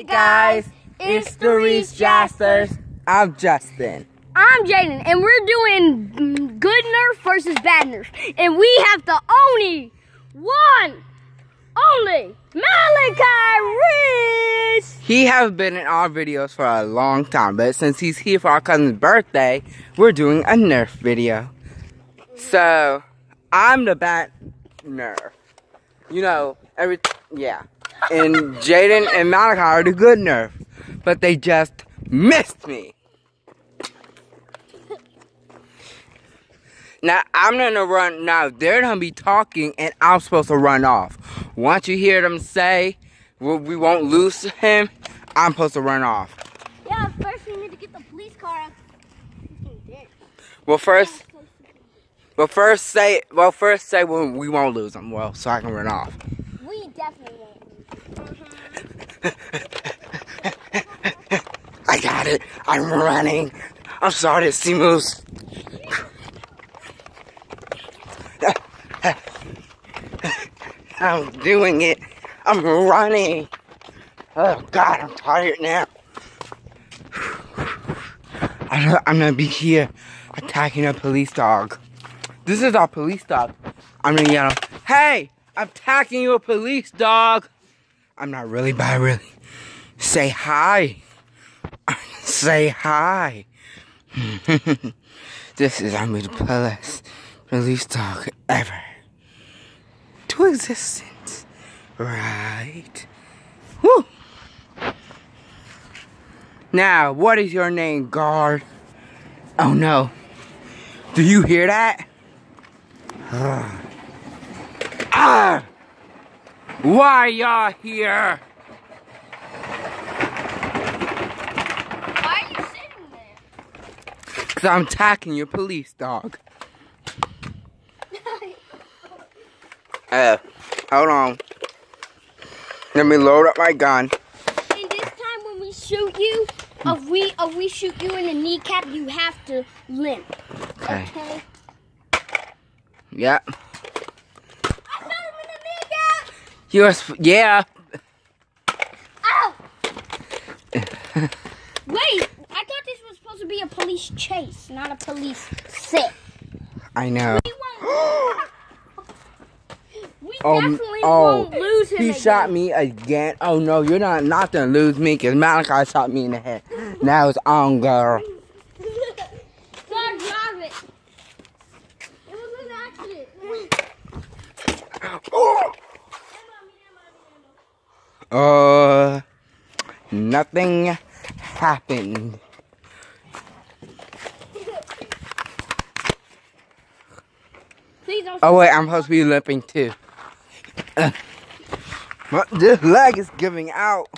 Hey guys, it's the Reese Jasters. I'm Justin. I'm Jaden, and we're doing good nerf versus bad nerf. And we have the only one, only Malachi Reese. He has been in our videos for a long time, but since he's here for our cousin's birthday, we're doing a Nerf video. So, I'm the bad Nerf. You know, every, yeah. And Jaden and Malachi are the good Nerf, but they just missed me. Now I'm gonna run. Now they're gonna be talking, and I'm supposed to run off. Once you hear them say well, we won't lose him, I'm supposed to run off. Yeah, first we need to get the police car. Well, first, well, first say, well, first say when we won't lose him. Well, so I can run off. We definitely. I got it. I'm running. I'm sorry, see moves. I'm doing it. I'm running. Oh God, I'm tired now. I'm gonna be here attacking a police dog. This is our police dog. I'm gonna yell, "Hey, I'm attacking your police dog." I'm not really, but I really say hi. say hi. this is the police police dog ever to existence. Right? Woo! Now, what is your name, guard? Oh no. Do you hear that? ah! Why y'all here? Why are you sitting there? Cause I'm attacking your police dog. Uh, hold on. Let me load up my gun. And this time when we shoot you, if we if we shoot you in the kneecap, you have to limp. Okay. Okay. Yep. I shot him in the kneecap. You was, yeah. Ow! Wait, I thought this was supposed to be a police chase, not a police sit. I know. We won't. we Oh, definitely oh, won't lose him. he again. shot me again. Oh no, you're not not gonna lose me because Malachi shot me in the head. Now it's on, girl. God drive it. It was an accident. Uh, nothing happened. Please don't. Oh wait, I'm supposed to be limping too. Uh, but this leg is giving out.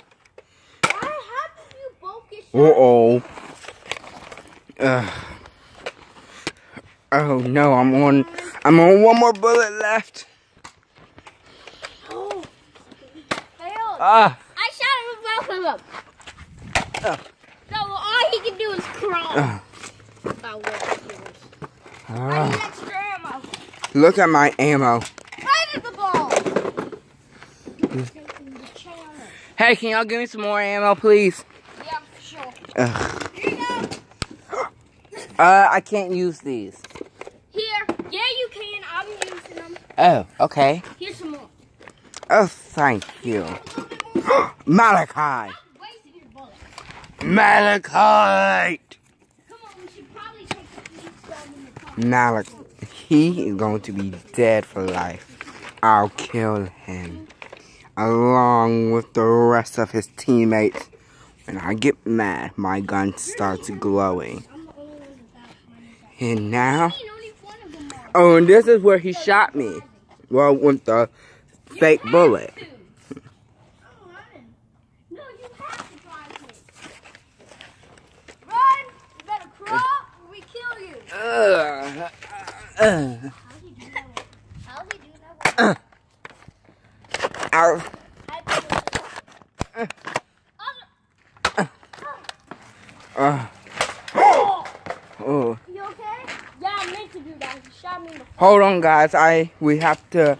Why haven't you both get Uh oh. Uh, oh no, I'm on. I'm on one more bullet left. Oh. Ah. I shot him with both of them. Uh. So all he can do is crawl. Uh. About what he. I Ah. need extra ammo. Look at my ammo. Right at the ball. Hey, can y'all give me some more ammo, please? Yeah, for sure. Ugh. Here you go. Uh, I can't use these. Here. Yeah, you can. I'm using them. Oh, okay. Here's some more. Oh, thank you. Malachi! Malachite! Malach, he is going to be dead for life. I'll kill him. Along with the rest of his teammates. When I get mad, my gun starts glowing. And now, oh, and this is where he shot me. Well, with the fake bullet. I'm running. No, you have to drive me. Run! You better crawl or we kill you. Ugh. Uh, How's he do that? one? How's he do that? one? ow. I put it- Uh, Oh, oh. you okay? Yeah, I meant to do that. He shot me Hold on, guys. I we have to